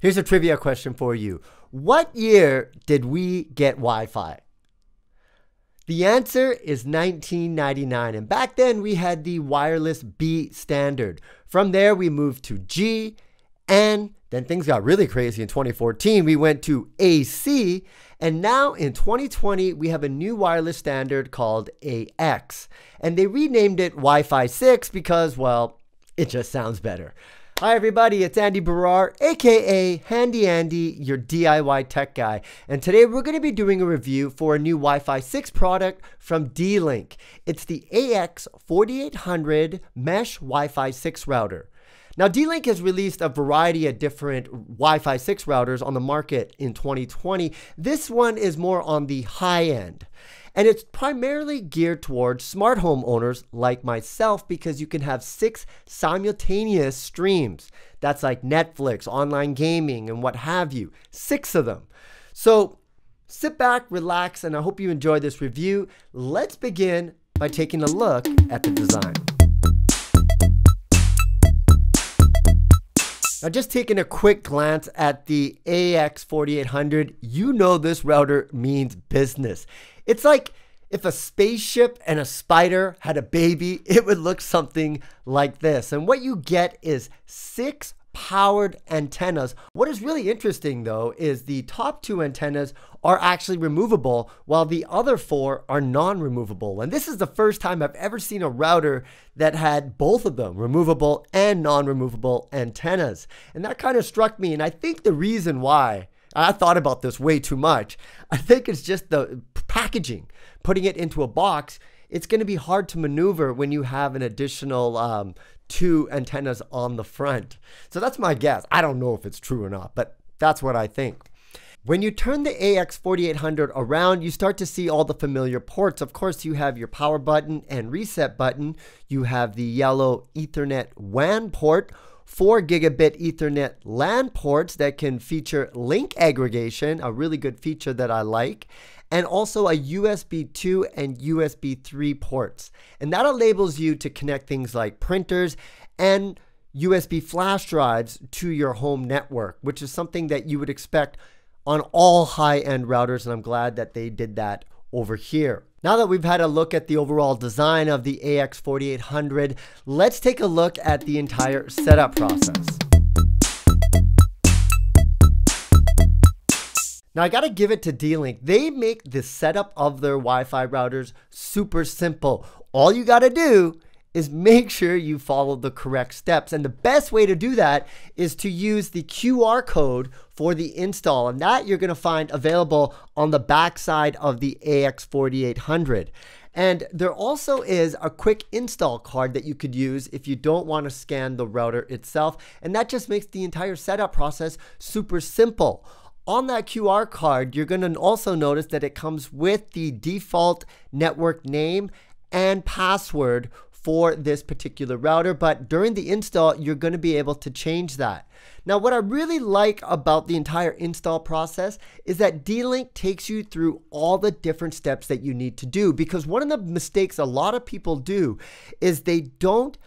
Here's a trivia question for you. What year did we get Wi Fi? The answer is 1999. And back then we had the wireless B standard. From there, we moved to G, and then things got really crazy in 2014. We went to AC, and now in 2020, we have a new wireless standard called AX. And they renamed it Wi Fi 6 because, well, it just sounds better. Hi, everybody, it's Andy Barrar, aka Handy Andy, your DIY tech guy. And today we're going to be doing a review for a new Wi Fi 6 product from D Link. It's the AX4800 Mesh Wi Fi 6 router. Now, D Link has released a variety of different Wi Fi 6 routers on the market in 2020. This one is more on the high end. And it's primarily geared towards smart home owners like myself because you can have six simultaneous streams. That's like Netflix, online gaming, and what have you. Six of them. So sit back, relax, and I hope you enjoy this review. Let's begin by taking a look at the design. Now, just taking a quick glance at the AX4800, you know this router means business. It's like if a spaceship and a spider had a baby, it would look something like this. And what you get is six powered antennas. What is really interesting though is the top two antennas are actually removable while the other four are non-removable. And this is the first time I've ever seen a router that had both of them, removable and non-removable antennas. And that kind of struck me and I think the reason why I thought about this way too much. I think it's just the packaging, putting it into a box. It's going to be hard to maneuver when you have an additional um, two antennas on the front. So that's my guess. I don't know if it's true or not, but that's what I think. When you turn the AX4800 around, you start to see all the familiar ports. Of course, you have your power button and reset button. You have the yellow Ethernet WAN port, 4 gigabit Ethernet LAN ports that can feature link aggregation, a really good feature that I like, and also a USB 2 and USB 3 ports. And that enables you to connect things like printers and USB flash drives to your home network, which is something that you would expect on all high-end routers, and I'm glad that they did that over here. Now that we've had a look at the overall design of the AX4800, let's take a look at the entire setup process. Now I gotta give it to D-Link. They make the setup of their Wi-Fi routers super simple. All you gotta do is make sure you follow the correct steps. And the best way to do that is to use the QR code for the install. And that you're going to find available on the backside of the AX4800. And there also is a quick install card that you could use if you don't want to scan the router itself. And that just makes the entire setup process super simple. On that QR card, you're going to also notice that it comes with the default network name and password for this particular router, but during the install, you're going to be able to change that. Now, what I really like about the entire install process is that D-Link takes you through all the different steps that you need to do because one of the mistakes a lot of people do is they don't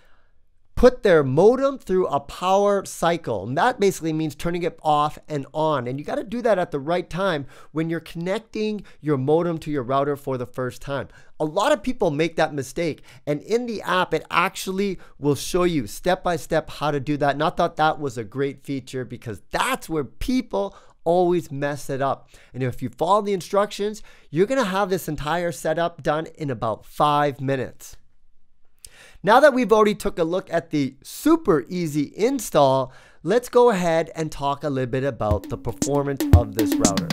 put their modem through a power cycle. And that basically means turning it off and on. And you got to do that at the right time when you're connecting your modem to your router for the first time. A lot of people make that mistake. And in the app, it actually will show you step by step how to do that. And I thought that was a great feature because that's where people always mess it up. And if you follow the instructions, you're going to have this entire setup done in about five minutes. Now that we've already took a look at the super easy install, let's go ahead and talk a little bit about the performance of this router.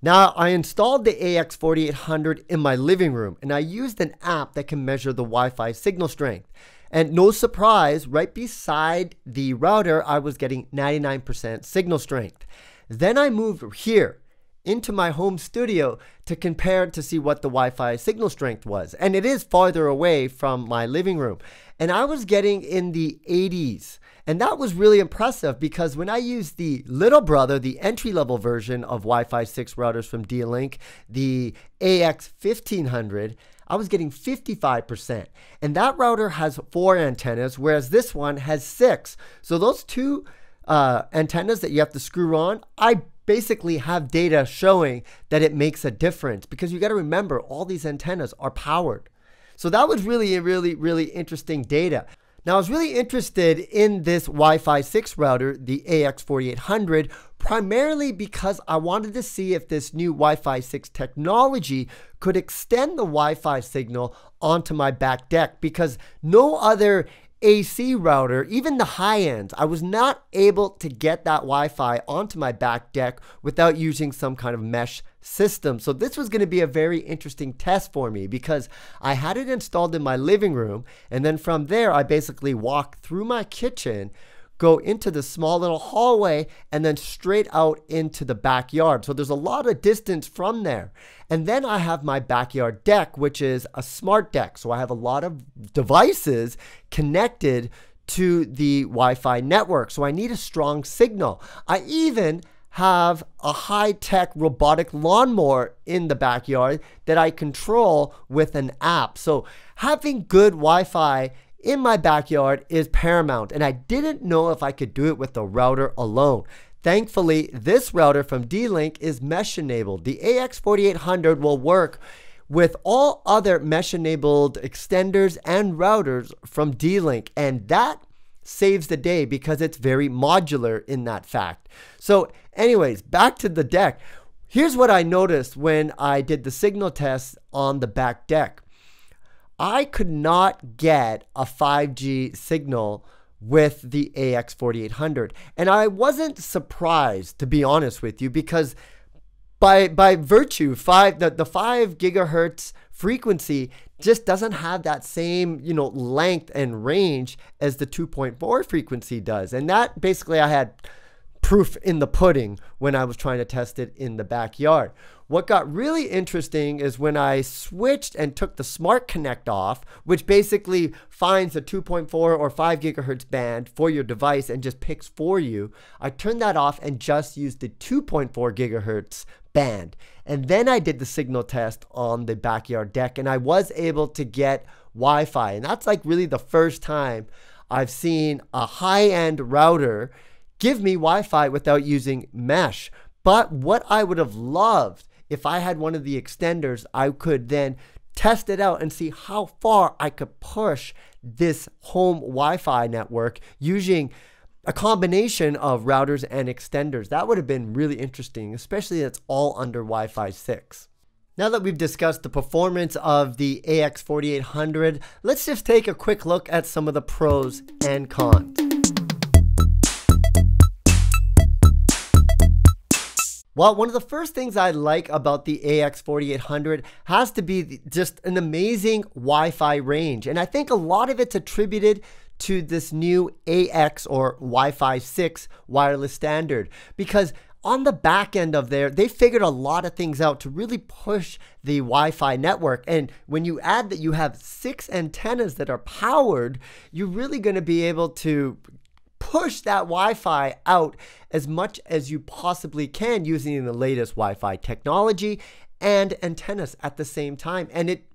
Now, I installed the AX4800 in my living room and I used an app that can measure the Wi-Fi signal strength. And no surprise, right beside the router, I was getting 99% signal strength. Then I moved here into my home studio to compare to see what the Wi-Fi signal strength was. And it is farther away from my living room. And I was getting in the 80s. And that was really impressive because when I used the little brother, the entry level version of Wi Fi 6 routers from D Link, the AX1500, I was getting 55%. And that router has four antennas, whereas this one has six. So those two uh, antennas that you have to screw on, I basically have data showing that it makes a difference because you got to remember all these antennas are powered. So that was really, really, really interesting data. Now, I was really interested in this Wi Fi 6 router, the AX4800, primarily because I wanted to see if this new Wi Fi 6 technology could extend the Wi Fi signal onto my back deck because no other AC router, even the high ends, I was not able to get that Wi Fi onto my back deck without using some kind of mesh system. So this was going to be a very interesting test for me because I had it installed in my living room. And then from there, I basically walked through my kitchen go into the small little hallway and then straight out into the backyard. So there's a lot of distance from there. And then I have my backyard deck, which is a smart deck. So I have a lot of devices connected to the Wi Fi network. So I need a strong signal. I even have a high tech robotic lawnmower in the backyard that I control with an app. So having good Wi Fi in my backyard is paramount, and I didn't know if I could do it with the router alone. Thankfully, this router from D-Link is mesh enabled. The AX4800 will work with all other mesh enabled extenders and routers from D-Link, and that saves the day because it's very modular in that fact. So, anyways, back to the deck. Here's what I noticed when I did the signal test on the back deck. I could not get a 5G signal with the AX4800. And I wasn't surprised, to be honest with you, because by by virtue, five the, the five gigahertz frequency just doesn't have that same you know length and range as the 2.4 frequency does. And that basically I had proof in the pudding when I was trying to test it in the backyard. What got really interesting is when I switched and took the Smart Connect off, which basically finds a 2.4 or 5 gigahertz band for your device and just picks for you. I turned that off and just used the 2.4 gigahertz band. And then I did the signal test on the backyard deck and I was able to get Wi Fi. And that's like really the first time I've seen a high end router give me Wi Fi without using mesh. But what I would have loved if I had one of the extenders, I could then test it out and see how far I could push this home Wi Fi network using a combination of routers and extenders. That would have been really interesting, especially it's all under Wi Fi 6. Now that we've discussed the performance of the AX4800, let's just take a quick look at some of the pros and cons. Well, one of the first things I like about the AX4800 has to be just an amazing Wi Fi range. And I think a lot of it's attributed to this new AX or Wi Fi 6 wireless standard because on the back end of there, they figured a lot of things out to really push the Wi Fi network. And when you add that you have six antennas that are powered, you're really going to be able to push that Wi-Fi out as much as you possibly can using the latest Wi-Fi technology and antennas at the same time. And it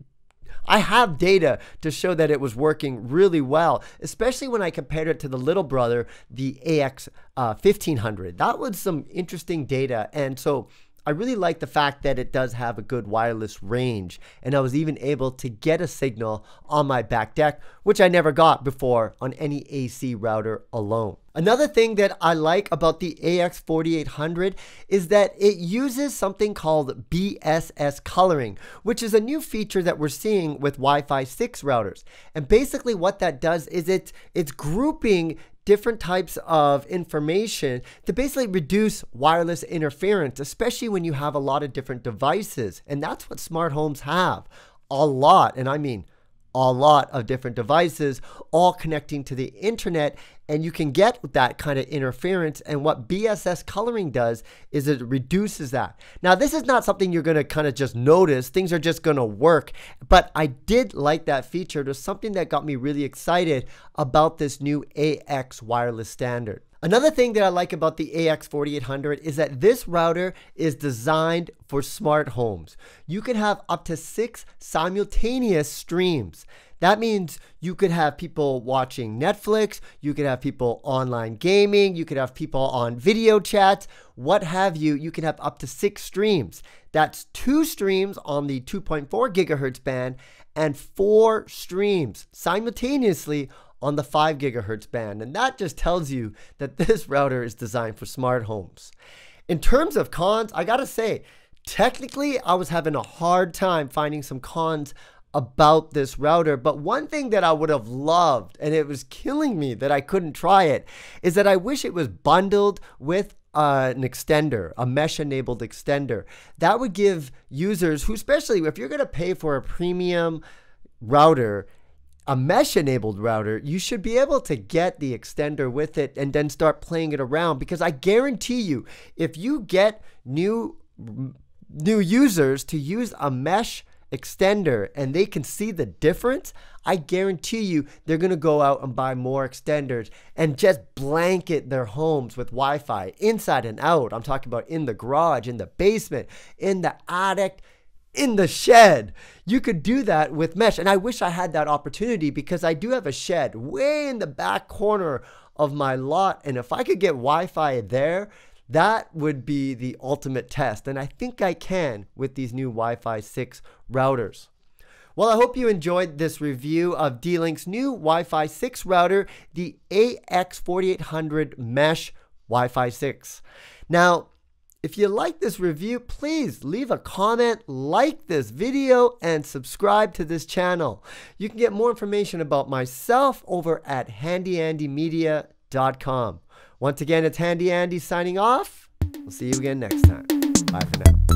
I have data to show that it was working really well, especially when I compared it to the little brother, the AX uh, 1500. That was some interesting data. And so I really like the fact that it does have a good wireless range, and I was even able to get a signal on my back deck, which I never got before on any AC router alone. Another thing that I like about the AX4800 is that it uses something called BSS coloring, which is a new feature that we're seeing with Wi-Fi 6 routers. And basically what that does is it's, it's grouping different types of information to basically reduce wireless interference, especially when you have a lot of different devices. And that's what smart homes have a lot. And I mean, a lot of different devices all connecting to the internet and you can get that kind of interference and what BSS coloring does is it reduces that. Now this is not something you're going to kind of just notice, things are just going to work, but I did like that feature. It was something that got me really excited about this new AX wireless standard. Another thing that I like about the AX4800 is that this router is designed for smart homes. You can have up to six simultaneous streams. That means you could have people watching Netflix, you could have people online gaming, you could have people on video chats, what have you. You can have up to six streams. That's two streams on the 2.4 gigahertz band and four streams simultaneously on the 5 gigahertz band. And that just tells you that this router is designed for smart homes. In terms of cons, I gotta say, technically, I was having a hard time finding some cons about this router. But one thing that I would have loved, and it was killing me that I couldn't try it, is that I wish it was bundled with uh, an extender, a mesh enabled extender. That would give users who, especially if you're going to pay for a premium router, a mesh enabled router, you should be able to get the extender with it and then start playing it around because I guarantee you if you get new new users to use a mesh extender and they can see the difference, I guarantee you they're going to go out and buy more extenders and just blanket their homes with Wi Fi inside and out. I'm talking about in the garage, in the basement, in the attic, in the shed. You could do that with mesh. And I wish I had that opportunity because I do have a shed way in the back corner of my lot. And if I could get Wi Fi there, that would be the ultimate test. And I think I can with these new Wi Fi 6 routers. Well, I hope you enjoyed this review of D-Link's new Wi-Fi 6 router, the AX4800 Mesh Wi-Fi 6. Now, if you like this review, please leave a comment, like this video, and subscribe to this channel. You can get more information about myself over at handyandymedia.com. Once again, it's Handy Andy signing off. We'll see you again next time. Bye for now.